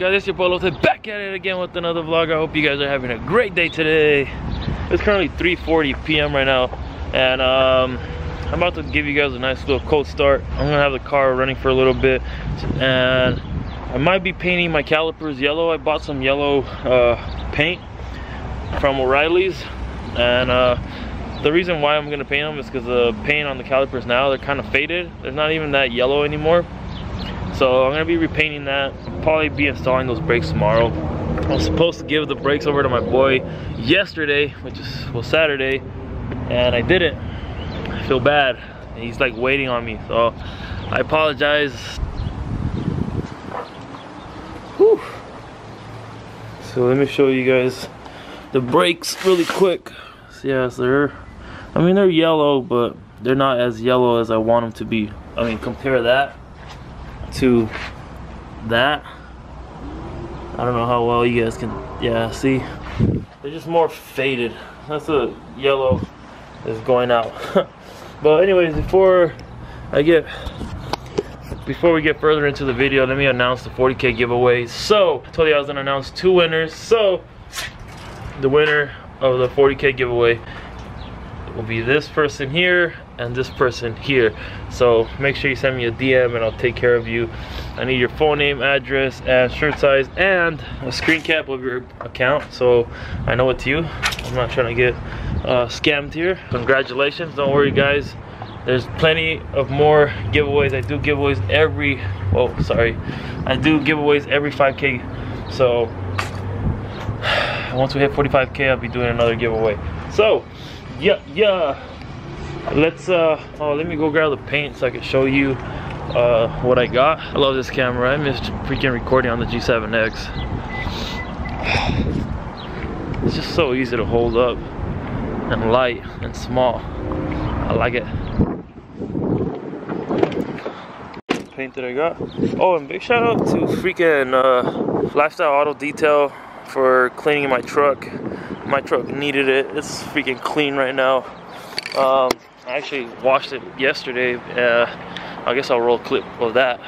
Guys, it's your Polo back at it again with another vlog. I hope you guys are having a great day today. It's currently 3.40 p.m. right now and um, I'm about to give you guys a nice little cold start. I'm gonna have the car running for a little bit and I might be painting my calipers yellow. I bought some yellow uh, paint from O'Reilly's and uh, the reason why I'm gonna paint them is because the paint on the calipers now, they're kind of faded. They're not even that yellow anymore. So I'm gonna be repainting that. Probably be installing those brakes tomorrow. I was supposed to give the brakes over to my boy yesterday, which is well Saturday, and I didn't. I feel bad. He's like waiting on me, so I apologize. Whew. So let me show you guys the brakes really quick. So yes, they're, I mean they're yellow, but they're not as yellow as I want them to be. I mean compare that to that. I don't know how well you guys can, yeah, see? They're just more faded. That's a yellow is going out. but anyways, before I get, before we get further into the video, let me announce the 40K giveaway. So, I told you I was gonna announce two winners. So, the winner of the 40K giveaway will be this person here and this person here. So make sure you send me a dm and i'll take care of you. I need your phone name address and shirt size and a screen cap of your account. So i know it's you i'm not trying to get uh, scammed here. Congratulations. Don't worry guys. There's plenty of more giveaways. I do giveaways every oh sorry. I do giveaways every 5k so once we hit 45k i'll be doing another giveaway. So yeah yeah let's uh oh let me go grab the paint so i can show you uh what i got. I love this camera. I missed freaking recording on the g7x it's just so easy to hold up and light and small. I like it. Paint that i got. Oh and big shout out to freaking uh lifestyle auto detail for cleaning my truck. My truck needed it. It's freaking clean right now um, I actually washed it yesterday. Uh, I guess I'll roll a clip of that.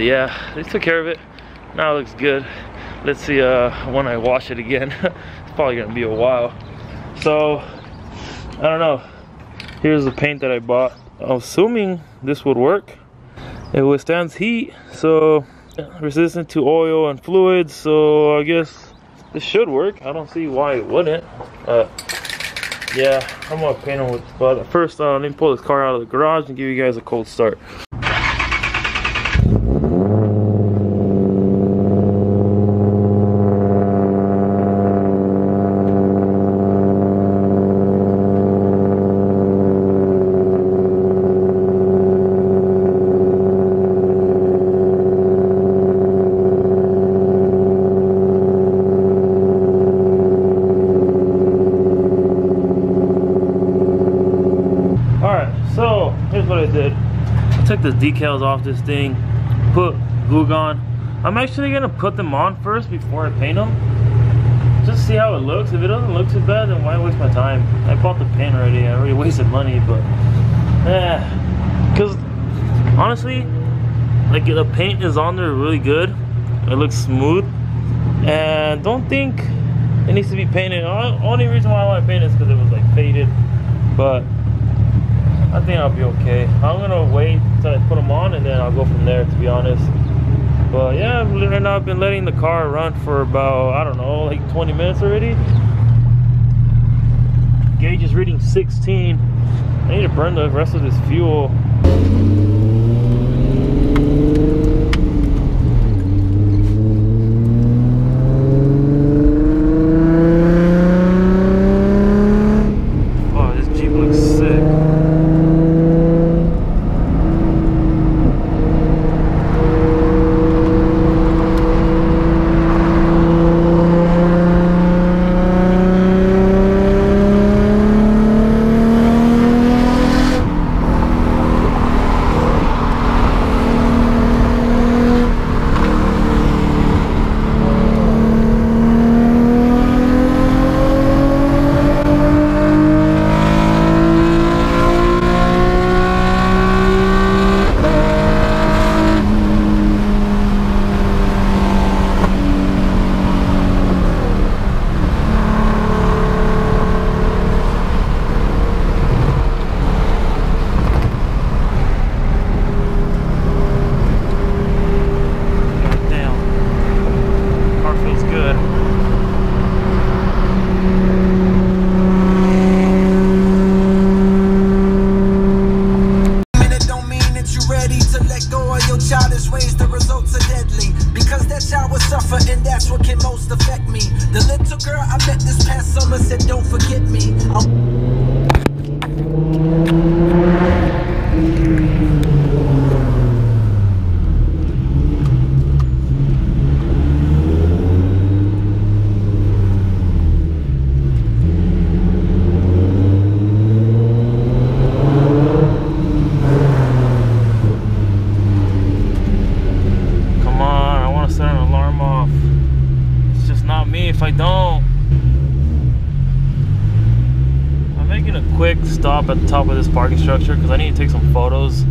So yeah they took care of it. Now it looks good. Let's see uh when i wash it again. It's probably gonna be a while. So i don't know. Here's the paint that i bought. I'm assuming this would work. It withstands heat so resistant to oil and fluids so i guess this should work. I don't see why it wouldn't uh yeah i'm gonna paint them with but first uh, let me pull this car out of the garage and give you guys a cold start took the decals off this thing, put glue on. I'm actually gonna put them on first before I paint them. Just see how it looks. If it doesn't look too bad, then why waste my time? I bought the paint already. I already wasted money, but yeah. Cause honestly, like the paint is on there really good. It looks smooth, and don't think it needs to be painted. Only reason why I want to paint is because it was like faded, but I think I'll be okay. I'm gonna wait till I put them on and then I'll go from there to be honest. But yeah, right now I've been letting the car run for about, I don't know, like 20 minutes already. Gauge is reading 16. I need to burn the rest of this fuel. Because I need to take some photos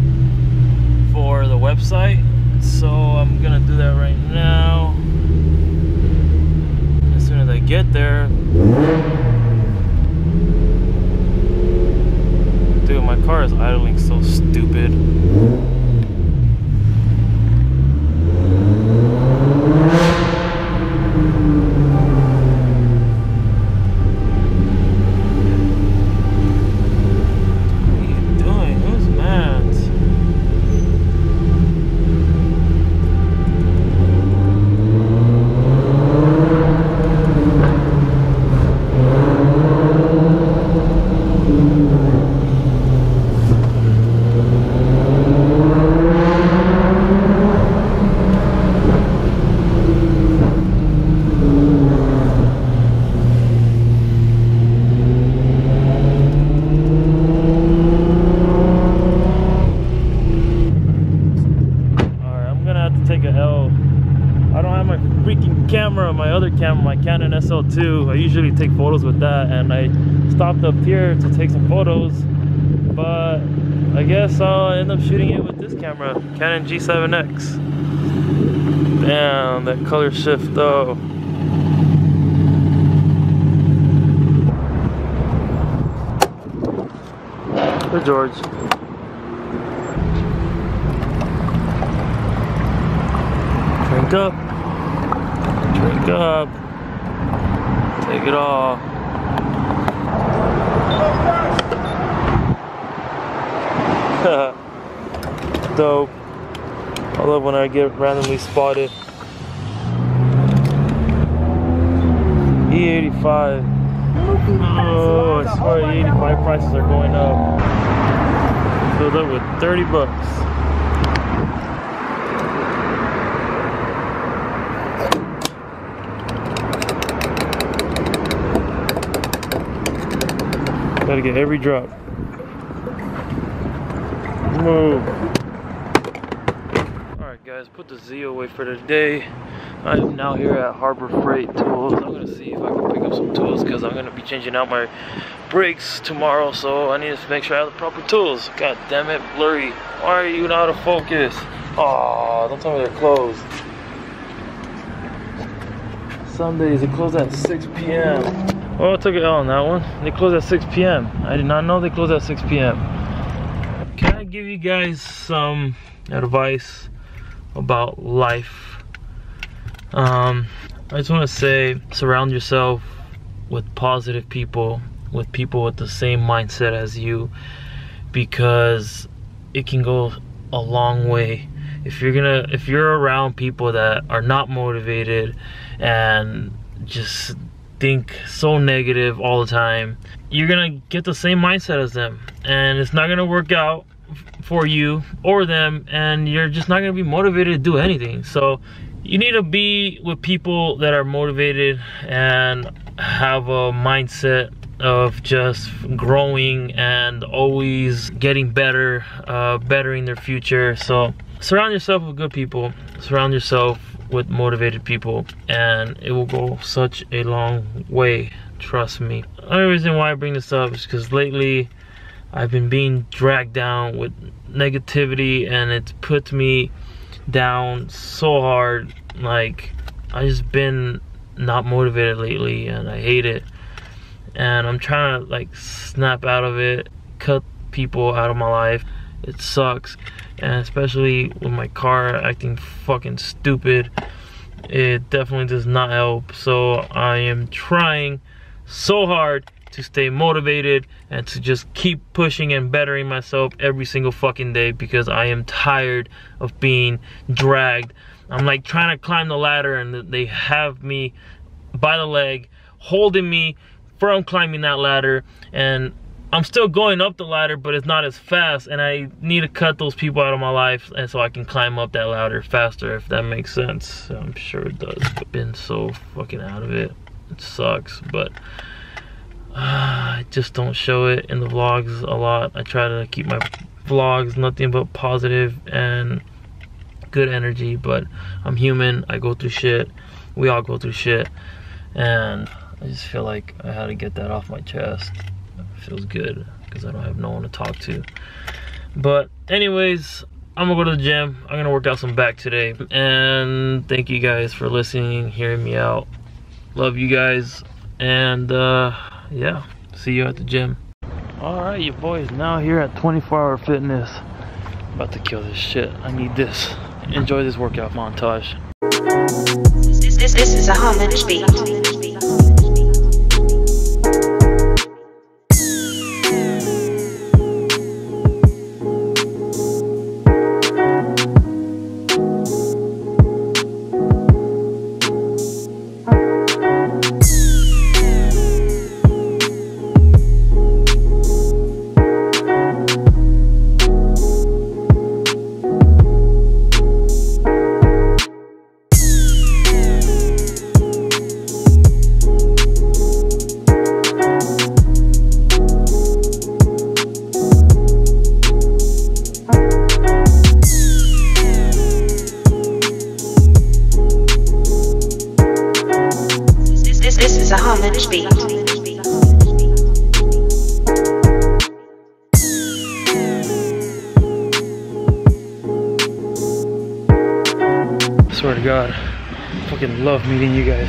for the website. So I'm gonna do that right now. As soon as I get there. Dude, my car is idling so stupid. What are you doing? Who's mad? Alright, I'm gonna have to take a L. I don't have my freaking camera, my other camera, my Canon SL2. I usually take photos with that, and I stopped up here to take some photos, but I guess I'll end up shooting it with this camera, Canon G7X. Damn, that color shift though. Good George. Drink up. Drink up. Take it all. Dope. I love when I get randomly spotted. E85. Oh, I swear E85 prices are going up. Filled up with 30 bucks. Gotta get every drop. Move. Alright guys, put the Z away for today. I am now here at Harbor Freight Tools. I'm gonna see if I can pick up some tools because I'm gonna be changing out my brakes tomorrow, so I need to make sure I have the proper tools. God damn it, blurry. Why are you not out of focus? Aw, don't tell me they're closed. Sundays, they close at 6 p.m. Oh, I took it on that one. They close at 6 p.m. I did not know they close at 6 p.m. Can I give you guys some advice about life? Um, I just want to say surround yourself with positive people, with people with the same mindset as you, because it can go a long way. If you're gonna, if you're around people that are not motivated and just think so negative all the time, you're gonna get the same mindset as them, and it's not gonna work out for you or them, and you're just not gonna be motivated to do anything. So you need to be with people that are motivated and have a mindset of just growing and always getting better, uh, bettering their future. So surround yourself with good people. Surround yourself with motivated people and it will go such a long way trust me. The only reason why i bring this up is because lately i've been being dragged down with negativity and it's put me down so hard like i just been not motivated lately and i hate it. And i'm trying to like snap out of it cut people out of my life it sucks. And especially with my car acting fucking stupid it definitely does not help. So i am trying so hard to stay motivated and to just keep pushing and bettering myself every single fucking day because i am tired of being dragged. I'm like trying to climb the ladder and they have me by the leg holding me from climbing that ladder. And I'm still going up the ladder, but it's not as fast, and I need to cut those people out of my life, and so I can climb up that ladder faster, if that makes sense. I'm sure it does. I've been so fucking out of it. It sucks, but uh, I just don't show it in the vlogs a lot. I try to keep my vlogs nothing but positive and good energy, but I'm human. I go through shit. We all go through shit, and I just feel like I had to get that off my chest feels good. because I don't have no one to talk to. But anyways, I'm gonna go to the gym. I'm gonna work out some back today. And thank you guys for listening, hearing me out. Love you guys. And uh, yeah, see you at the gym. All right, you boys, now here at 24 Hour Fitness. About to kill this shit. I need this. Enjoy this workout montage. This, this, this is a homage beat. You guys.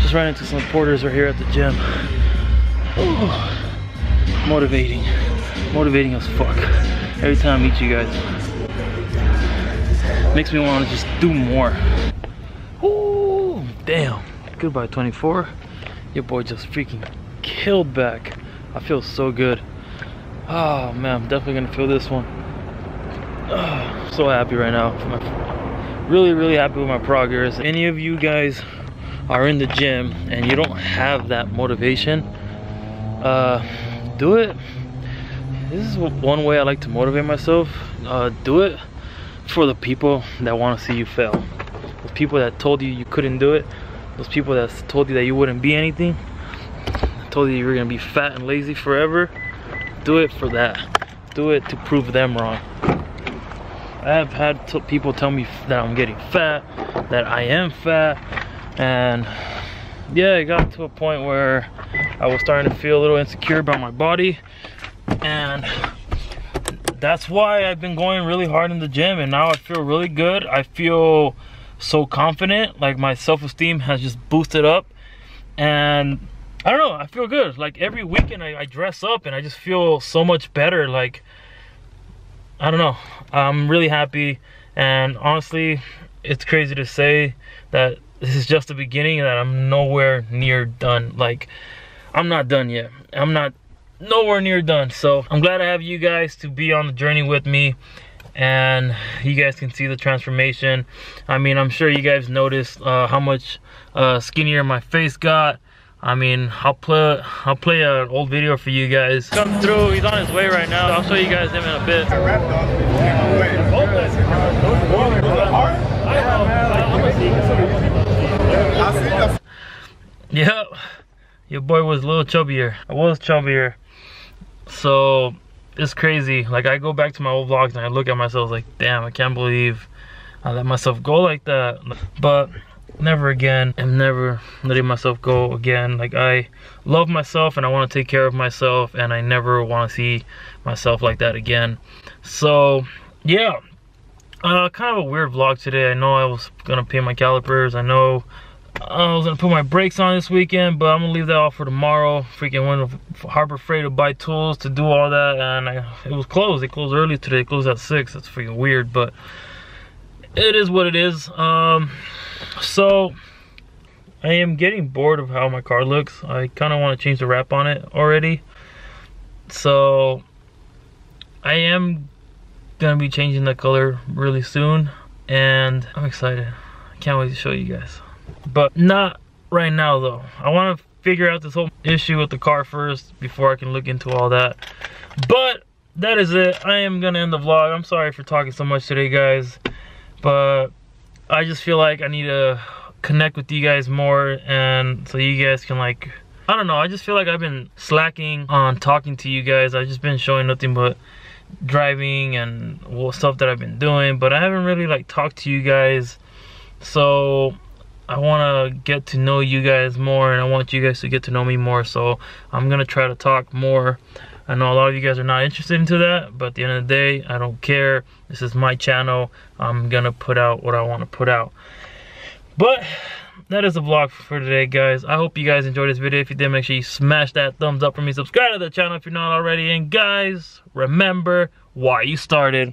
Just ran into some porters right here at the gym. Ooh, motivating, motivating as fuck. Every time I meet you guys, makes me want to just do more. Ooh, damn. Goodbye 24. Your boy just freaking killed back. I feel so good. Oh man, I'm definitely gonna feel this one. Oh, so happy right now. Really really happy with my progress. Any of you guys are in the gym and you don't have that motivation uh do it. This is one way i like to motivate myself. Uh do it for the people that want to see you fail. Those people that told you you couldn't do it. Those people that told you that you wouldn't be anything. Told you you were gonna be fat and lazy forever. Do it for that. Do it to prove them wrong I have had people tell me that I'm getting fat, that I am fat, and yeah, it got to a point where I was starting to feel a little insecure about my body, and that's why I've been going really hard in the gym, and now I feel really good. I feel so confident, like my self-esteem has just boosted up, and I don't know, I feel good. Like every weekend I, I dress up and I just feel so much better. Like I don't know. I'm really happy, and honestly, it's crazy to say that this is just the beginning that I'm nowhere near done. Like, I'm not done yet. I'm not nowhere near done. So I'm glad I have you guys to be on the journey with me, and you guys can see the transformation. I mean, I'm sure you guys noticed uh, how much uh, skinnier my face got. I mean, I'll play I'll play an old video for you guys. Come through. He's on his way right now. I'll show you guys him in a bit. Yep. Your boy was a little chubbier. I was chubbier. So it's crazy. Like I go back to my old vlogs and I look at myself like, damn, I can't believe I let myself go like that. But never again. I'm never letting myself go again. Like I love myself and I want to take care of myself and I never want to see myself like that again. So yeah, uh, kind of a weird vlog today. I know I was gonna pay my calipers. I know I was gonna put my brakes on this weekend, but I'm gonna leave that off for tomorrow. Freaking went to Harbor Freight to buy tools to do all that, and I, it was closed. They closed early today. Closed at six. That's freaking weird, but it is what it is. Um, so I am getting bored of how my car looks. I kind of want to change the wrap on it already. So I am gonna be changing the color really soon, and I'm excited. I can't wait to show you guys. But not right now though. I want to figure out this whole issue with the car first before I can look into all that. But that is it. I am gonna end the vlog. I'm sorry for talking so much today, guys. But I just feel like I need to connect with you guys more and so you guys can like I don't know, I just feel like I've been slacking on talking to you guys. I've just been showing nothing but driving and stuff that I've been doing, but I haven't really like talked to you guys. So I want to get to know you guys more and I want you guys to get to know me more. So I'm going to try to talk more I know a lot of you guys are not interested into that, but at the end of the day, I don't care. This is my channel. I'm gonna put out what I want to put out. But that is the vlog for today, guys. I hope you guys enjoyed this video. If you did, make sure you smash that thumbs up for me. Subscribe to the channel if you're not already. And guys, remember why you started.